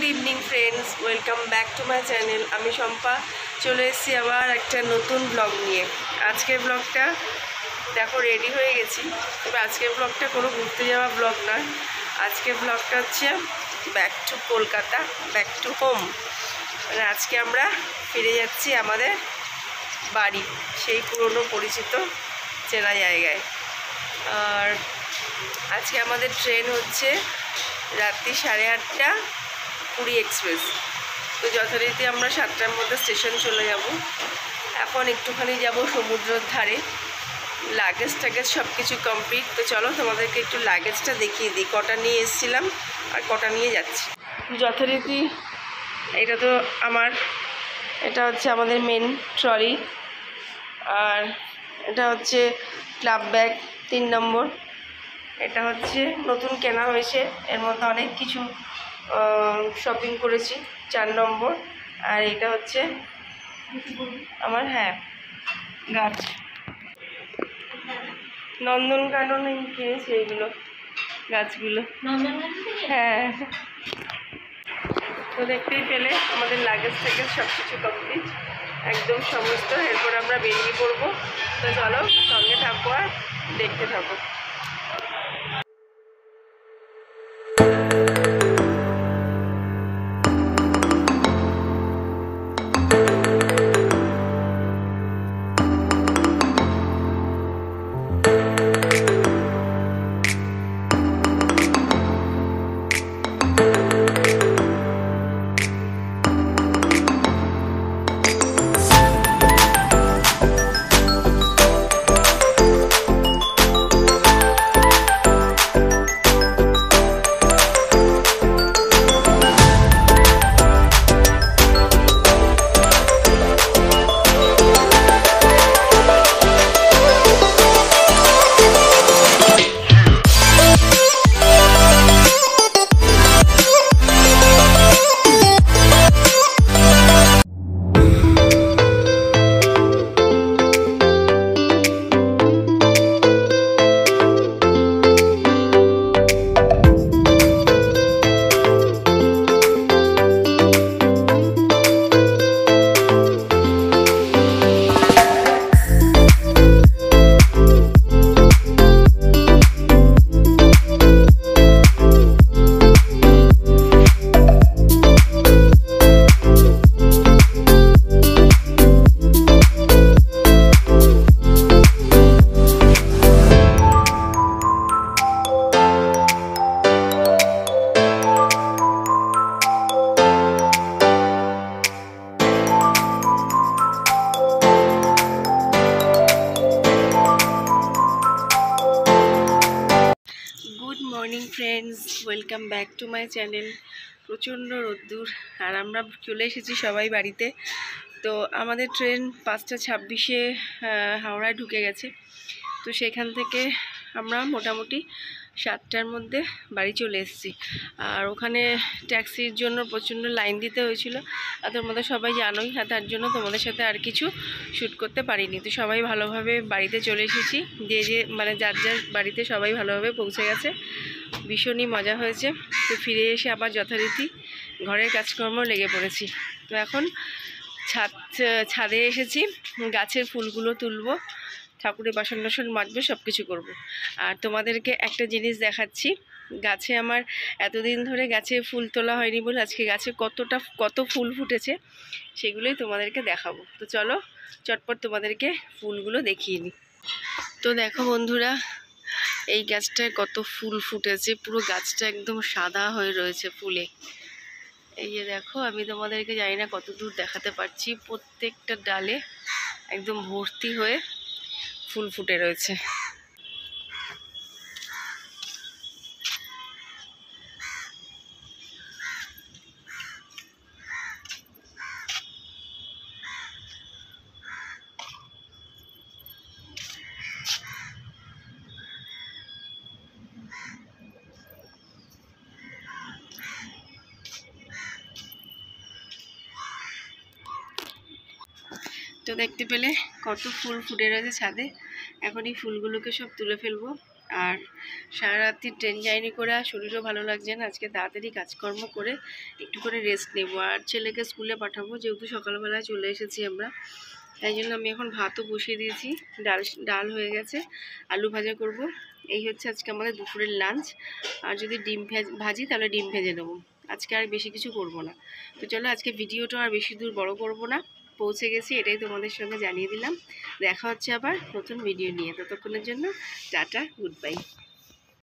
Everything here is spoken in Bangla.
Good evening friends welcome back to my channel আমি শম্পা। চলে এসেছি আবার একটা নতুন ব্লগ নিয়ে। আজকের ব্লগটা দেখো রেডি হয়ে গেছি। তবে আজকের ব্লগটা কোনো ঘুরতে যাওয়া ব্লগ নয়। আজকের ব্লগটা হচ্ছে back to Kolkata back to home মানে আজকে আমরা ফিরে যাচ্ছি আমাদের বাড়ি, সেই পুরনো পরিচিত চেনা জায়গায়। আর আজকে আমাদের ট্রেন হচ্ছে রাত্রি সাড়ে আটটা। পুরী এক্সপ্রেস। তো যথারীতি আমরা সাতটার মধ্যে স্টেশন চলে যাব। এখন একটুখানি যাব সমুদ্রের ধারে। লাগেজ টাগেজ সব কিছু কমপ্লিট তো চলো তোমাদেরকে একটু লাগেজটা দেখিয়ে দিই, কটা নিয়ে এসেছিলাম আর কটা নিয়ে যাচ্ছি। যথারীতি এটা তো আমার, এটা হচ্ছে আমাদের মেন ট্রলি আর এটা হচ্ছে ক্লাব ব্যাগ তিন নম্বর। এটা হচ্ছে নতুন কেনা হয়েছে। এর মধ্যে অনেক কিছু শপিং করেছি চার নম্বর। আর এটা হচ্ছে আমার হ্যাঁ গাছ। নন্দনকাননে কিনেছি এইগুলো গাছগুলো। হ্যাঁ। তো দেখতেই পেলে আমাদের লাগেজ থেকে সব কিছু কমপ্লিট একদম সমস্ত এরপর আমরা বেরিয়ে পড়ব। তো চলো সঙ্গে থাকব আর দেখতে থাকো। Friends welcome back to my channel প্রচণ্ড রোদ্দুর। আর আমরা চলে এসেছি সবাই বাড়িতে। তো আমাদের ট্রেন পাঁচটা ছাব্বিশে হাওড়ায় ঢুকে গেছে। তো সেখান থেকে আমরা মোটামুটি সাতটার মধ্যে বাড়ি চলে এসেছি। আর ওখানে ট্যাক্সির জন্য প্রচণ্ড লাইন দিতে হয়েছিল। আর তোমাদের সবাই জানোই হ্যাঁ তার জন্য তোমাদের সাথে আর কিছু শ্যুট করতে পারিনি। তো সবাই ভালোভাবে বাড়িতে চলে এসেছি। যে যে মানে যার যার বাড়িতে সবাই ভালোভাবে পৌঁছে গেছে। ভীষণই মজা হয়েছে। তো ফিরে এসে আবার যথারীতি ঘরের কাজকর্ম লেগে পড়েছি। তো এখন ছাদ, ছাদে এসেছি। গাছের ফুলগুলো তুলবো। ঠাকুরের বাসন টাসন মাজবো সব কিছু করব। আর তোমাদেরকে একটা জিনিস দেখাচ্ছি। গাছে আমার এতদিন ধরে গাছে ফুল তোলা হয়নি বলে আজকে গাছে কতটা, কত ফুল ফুটেছে, সেগুলোই তোমাদেরকে দেখাবো। তো চলো, চটপট তোমাদেরকে ফুলগুলো দেখিয়ে নিই তো দেখো বন্ধুরা, এই গাছটায় কত ফুল ফুটেছে, পুরো গাছটা একদম সাদা হয়ে রয়েছে ফুলে। এই যে দেখো, আমি তোমাদেরকে জানি না কত দূর দেখাতে পারছি, প্রত্যেকটা ডালে একদম ভর্তি হয়ে ফুল ফুটে রয়েছে। তো দেখতে পেলে কত ফুল ফুটে রয়েছে ছাদে। এখন এই ফুলগুলোকে সব তুলে ফেলব। আর সারা রাত্রি ট্রেন জার্নি করে আর শরীরও ভালো লাগছে না। আজকে তাড়াতাড়ি কাজকর্ম করে একটু করে রেস্ট নেব। আর ছেলেকে স্কুলে পাঠাবো, যেহেতু সকালবেলায় চলে এসেছি আমরা। তাই জন্য আমি এখন ভাতও বসিয়ে দিয়েছি। ডাল ডাল হয়ে গেছে, আলু ভাজা করব। এই হচ্ছে আজকে আমাদের দুপুরের লাঞ্চ। আর যদি ডিম ভেজ- ভাজি তাহলে ডিম ভেজে নেব। আজকে আর বেশি কিছু করব না। তো চলো আজকে ভিডিওটা আর বেশি দূর বড় করব না। পৌঁছে গেছি, এটাই তোমাদের সঙ্গে জানিয়ে দিলাম। দেখা হচ্ছে আবার নতুন ভিডিও নিয়ে। ততক্ষণের জন্য টাটা গুড বাই